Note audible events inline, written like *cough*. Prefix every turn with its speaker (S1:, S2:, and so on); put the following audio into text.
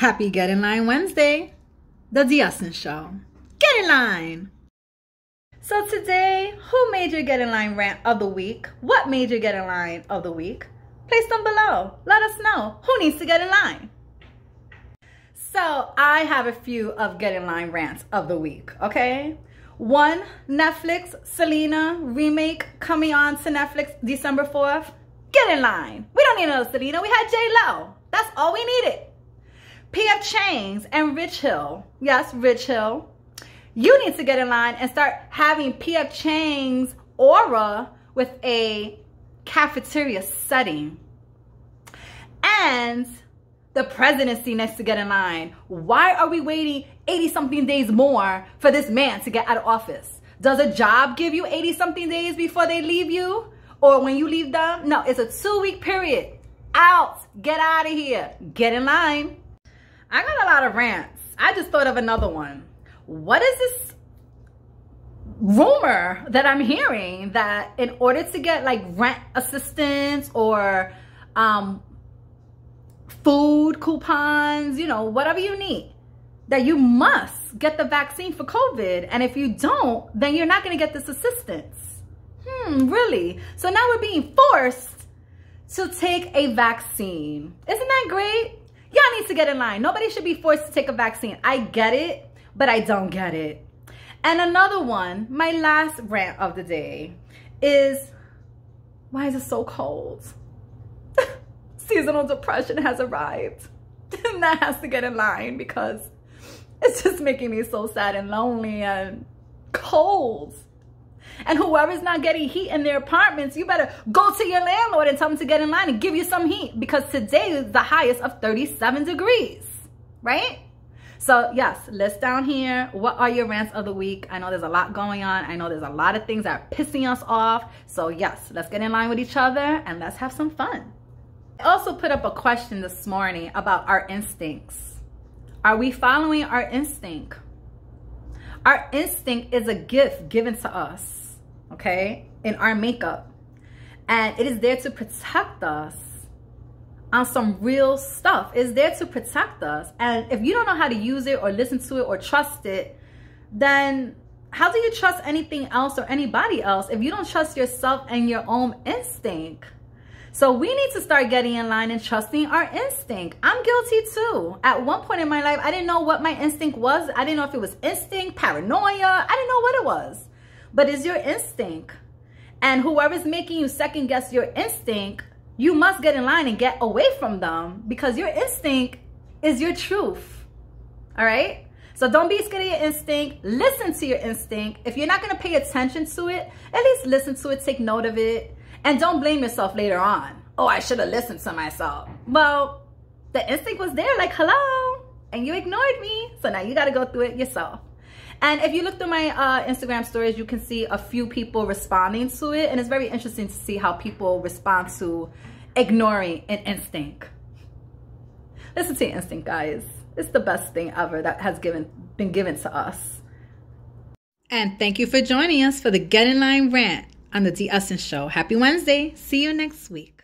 S1: Happy Get in Line Wednesday, the D'essence Show. Get in line! So today, who made your Get in Line rant of the week? What made your Get in Line of the week? Place them below. Let us know who needs to get in line. So I have a few of Get in Line rants of the week, okay? One, Netflix Selena remake coming on to Netflix December 4th. Get in line. We don't need another Selena. We had J-Lo. That's all we needed. PF Chang's and Ridge Hill. Yes, Ridge Hill. You need to get in line and start having PF Chang's aura with a cafeteria setting. And the presidency needs to get in line. Why are we waiting 80 something days more for this man to get out of office? Does a job give you 80 something days before they leave you? Or when you leave them? No, it's a two week period. Out. Get out of here. Get in line. I got a lot of rants. I just thought of another one. What is this rumor that I'm hearing that in order to get like rent assistance or um, food coupons, you know, whatever you need, that you must get the vaccine for COVID. And if you don't, then you're not going to get this assistance. Hmm, really? So now we're being forced to take a vaccine. Isn't that great? Y'all need to get in line. Nobody should be forced to take a vaccine. I get it, but I don't get it. And another one, my last rant of the day is, why is it so cold? *laughs* Seasonal depression has arrived. *laughs* and that has to get in line because it's just making me so sad and lonely and cold. And whoever's not getting heat in their apartments, you better go to your landlord and tell them to get in line and give you some heat because today is the highest of 37 degrees, right? So yes, list down here. What are your rants of the week? I know there's a lot going on. I know there's a lot of things that are pissing us off. So yes, let's get in line with each other and let's have some fun. I also put up a question this morning about our instincts. Are we following our instinct? Our instinct is a gift given to us okay, in our makeup. And it is there to protect us on some real stuff. It's there to protect us. And if you don't know how to use it or listen to it or trust it, then how do you trust anything else or anybody else if you don't trust yourself and your own instinct? So we need to start getting in line and trusting our instinct. I'm guilty too. At one point in my life, I didn't know what my instinct was. I didn't know if it was instinct, paranoia. I didn't know what it was but it's your instinct. And whoever's making you second guess your instinct, you must get in line and get away from them because your instinct is your truth. All right? So don't be scared of your instinct. Listen to your instinct. If you're not going to pay attention to it, at least listen to it, take note of it, and don't blame yourself later on. Oh, I should have listened to myself. Well, the instinct was there like, hello, and you ignored me. So now you got to go through it yourself. And if you look through my uh, Instagram stories, you can see a few people responding to it. And it's very interesting to see how people respond to ignoring an instinct. Listen to your instinct, guys. It's the best thing ever that has given been given to us. And thank you for joining us for the Get in Line rant on the D'essence Show. Happy Wednesday. See you next week.